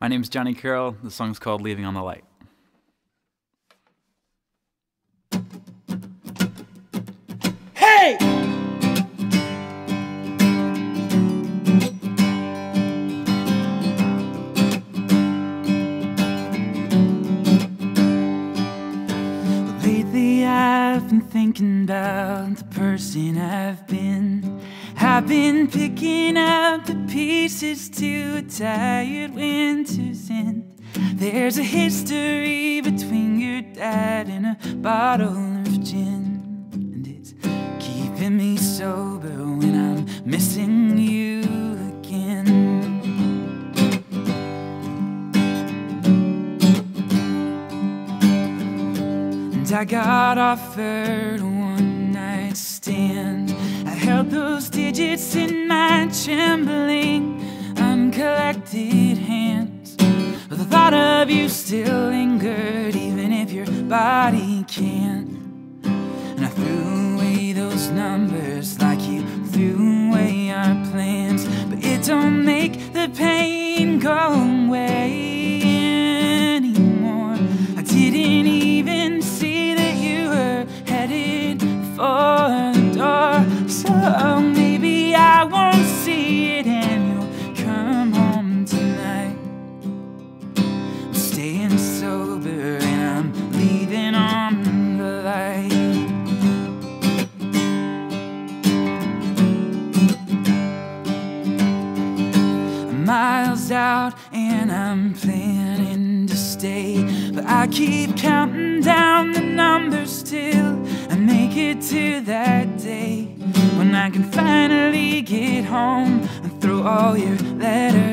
My name's Jonny Carroll. The song's called Leaving on the Light. Hey! Lately I've been thinking about the person I've been. I've been picking up the pieces to a tired winter's end. There's a history between your dad and a bottle of gin. And it's keeping me sober when I'm missing you again. And I got offered a one night stand. Held those digits in my trembling, uncollected hands. But the thought of you still lingered, even if your body can't. And I threw away those numbers like you threw away our plans. But it don't make the pain go sober and I'm leaving on the light. Miles out and I'm planning to stay. But I keep counting down the numbers till I make it to that day when I can finally get home and throw all your letters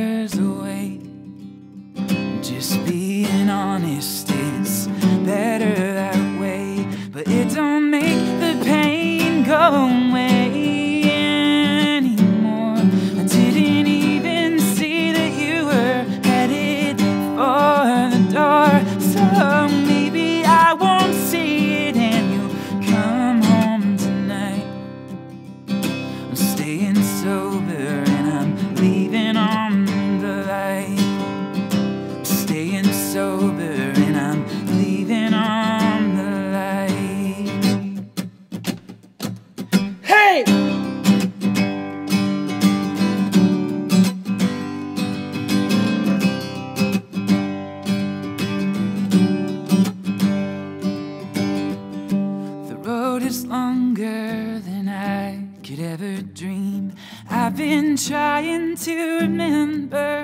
I've been trying to remember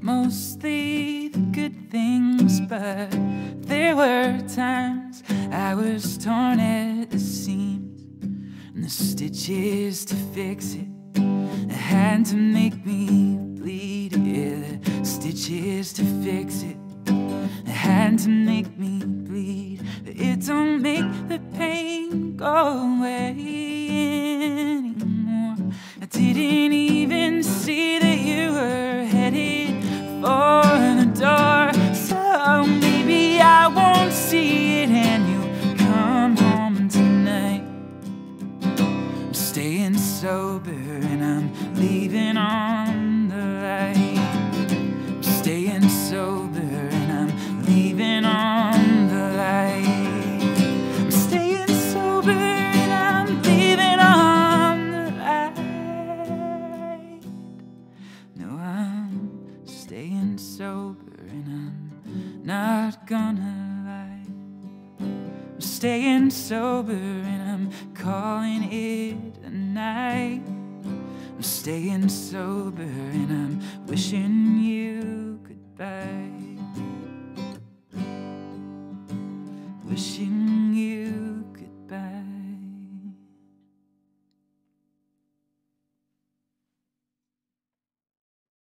mostly the good things, but there were times I was torn at the seams, and the stitches to fix it had to make me bleed. Yeah, the stitches to fix it had to make me bleed. But it don't make the pain go for the door. So maybe I won't see it and you'll come home tonight. I'm staying sober and I'm leaving on not gonna lie. I'm staying sober and I'm calling it a night. I'm staying sober and I'm wishing you goodbye. Wishing